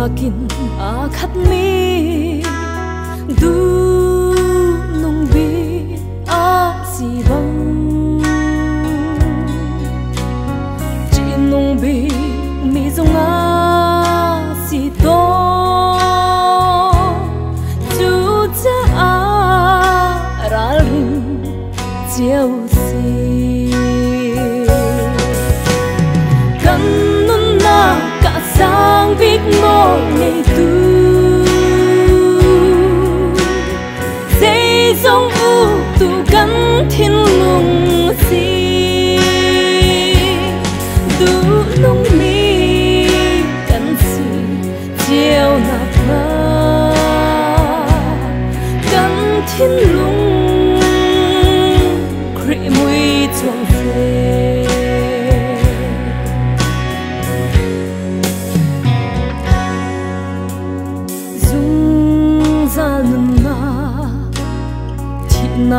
makin akat mi, du nung bi a si bang. Chi nung bi mi dung ai cách một ngày tu. Dây giống u tu cắn thiên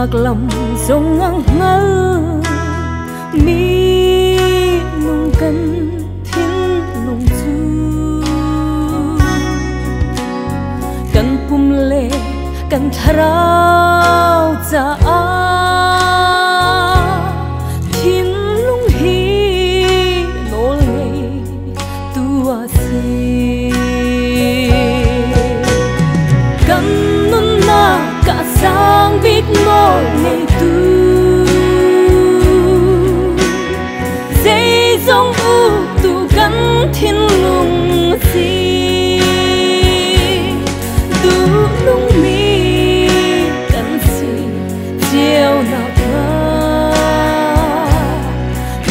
lạc lòng dòng ngang ngơ mi nung cân thiên lùng dư. Cần pum lệ, cần thao ra ai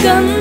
cắn